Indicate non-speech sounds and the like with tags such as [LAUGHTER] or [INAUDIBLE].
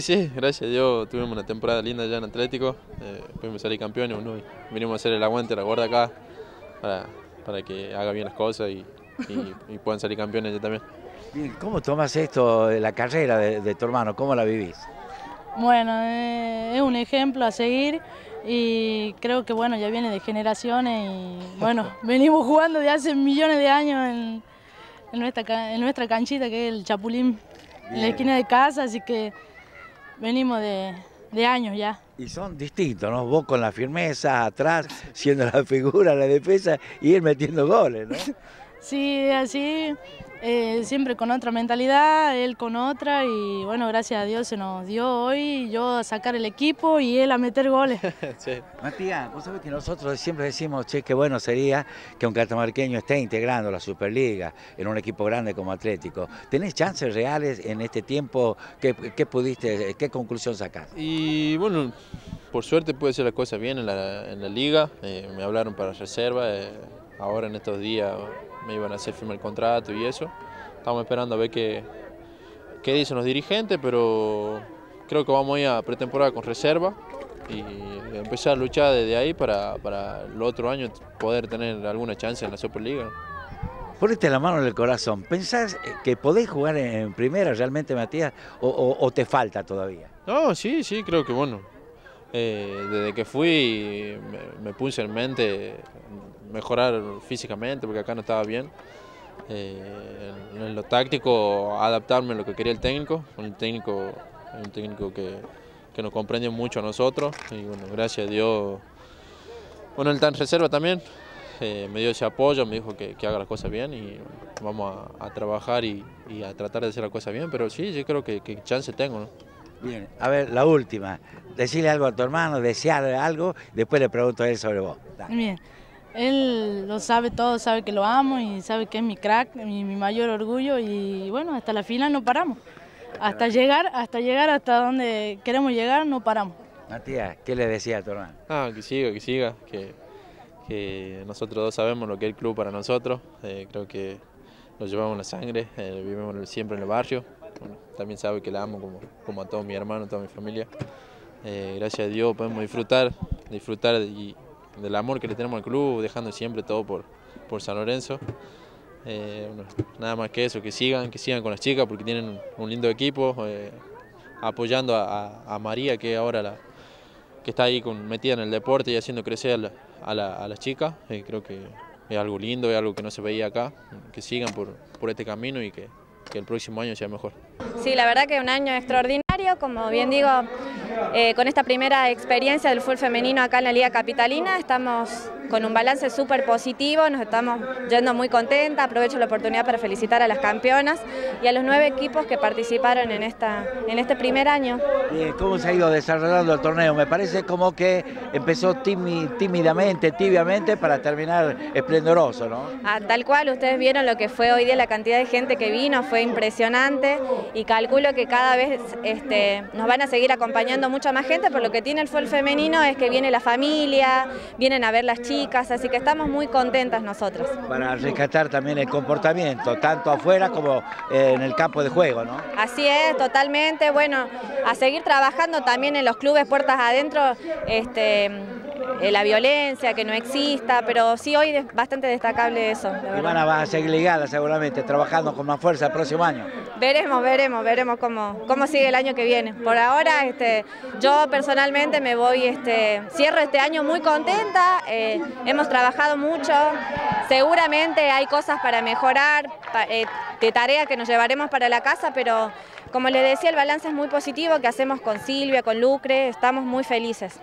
Sí, sí, gracias a Dios tuvimos una temporada linda ya en Atlético, eh, pudimos salir campeones, bueno, vinimos a hacer el aguante, la guarda acá, para, para que haga bien las cosas y, y, y puedan salir campeones ya también. ¿Cómo tomas esto, la carrera de, de tu hermano? ¿Cómo la vivís? Bueno, eh, es un ejemplo a seguir y creo que bueno, ya viene de generaciones y bueno, [LAUGHS] venimos jugando de hace millones de años en, en nuestra, en nuestra canchita que es el Chapulín, en la esquina de casa, así que venimos de, de años ya. Y son distintos, ¿no? Vos con la firmeza, atrás, siendo la figura, la defensa, y él metiendo goles, ¿no? [LAUGHS] Sí, así, eh, siempre con otra mentalidad, él con otra y bueno, gracias a Dios se nos dio hoy, yo a sacar el equipo y él a meter goles. [LAUGHS] Sí. Matías, vos sabés que nosotros siempre decimos, che, qué bueno sería que un catamarqueño esté integrando la Superliga en un equipo grande como Atlético. ¿Tenés chances reales en este tiempo? ¿Qué, qué pudiste, qué conclusión sacás? Y bueno, por suerte pude hacer las cosas bien en la, en la liga, eh, me hablaron para reserva, eh, ahora en estos días me iban a hacer firmar el contrato y eso. Estamos esperando a ver qué, qué dicen los dirigentes, pero creo que vamos a ir a pretemporada con reserva y empezar a luchar desde ahí para, para el otro año poder tener alguna chance en la Superliga. Ponete la mano en el corazón. ¿Pensás que podés jugar en primera realmente, Matías, o, o- o te falta todavía? No, sí, sí, creo que bueno. eh, desde que fui me, me puse en mente mejorar físicamente porque acá no estaba bien. Eh, en, lo táctico, adaptarme a lo que quería el técnico. Un técnico, un técnico que, que nos comprende mucho a nosotros. Y bueno, gracias a Dios. Bueno, él en reserva también. eh, me dio ese apoyo, me dijo que, que haga las cosas bien y vamos a, a trabajar y, y a tratar de hacer las cosas bien. Pero sí, yo creo que, que chance tengo. ¿no? Bien, a ver, la última. Decirle algo a tu hermano, desearle algo, después le pregunto a él sobre vos. Dale. Bien, él lo sabe todo, sabe que lo amo y sabe que es mi crack, mi, mi mayor orgullo y bueno, hasta la final no paramos. Hasta llegar, hasta llegar hasta donde queremos llegar, no paramos. Matías, ¿qué le decía a tu hermano? Ah, que siga, que siga, que, que nosotros dos sabemos lo que es el club para nosotros, eh, creo que lo llevamos en la sangre, eh, vivimos siempre en el barrio, Bueno, también sabe que la amo como, como a todos mis hermanos, a toda mi familia. Eh, gracias a Dios podemos disfrutar, disfrutar y- del amor que le tenemos al club, dejando siempre todo por, por San Lorenzo. Eh, nada más que eso, que sigan, que sigan con las chicas porque tienen un, lindo equipo, eh, apoyando a, a- María que ahora la, que está ahí con, metida en el deporte y haciendo crecer a, la- a, la- las chicas. Eh, creo que es algo lindo, es algo que no se veía acá, que sigan por, por este camino y que, que el próximo año sea mejor. Sí, la verdad que un año extraordinario, como bien digo, eh, con esta primera experiencia del fútbol femenino acá en la Liga Capitalina, estamos con un balance súper positivo, nos estamos yendo muy contenta, aprovecho la oportunidad para felicitar a las campeonas y a los nueve equipos que participaron en, esta, en este primer año. ¿cómo se ha ido desarrollando el torneo? Me parece como que empezó tímidamente, tibiamente, para terminar esplendoroso, ¿no? Ah, tal cual, ustedes vieron lo que fue hoy día, la cantidad de gente que vino, fue impresionante y calculo que cada vez este, nos van a seguir acompañando mucha más gente, por lo que tiene el fútbol femenino es que viene la familia, vienen a ver las chicas, así que estamos muy contentas nosotros. Para rescatar también el comportamiento, tanto afuera como eh, en el campo de juego, ¿no? Así es, totalmente, bueno, a seguir trabajando también en los clubes puertas adentro, este, eh, la violencia, que no exista, pero sí hoy es bastante destacable eso. Y verdad. van a, van a seguir ligadas seguramente, trabajando con más fuerza el próximo año. Veremos, veremos, veremos cómo, cómo sigue el año que viene. Por ahora, este, yo personalmente me voy, este, cierro este año muy contenta, eh, hemos trabajado mucho, seguramente hay cosas para mejorar, eh, de tarea que nos llevaremos para la casa, pero como les decía, el balance es muy positivo que hacemos con Silvia, con Lucre, estamos muy felices.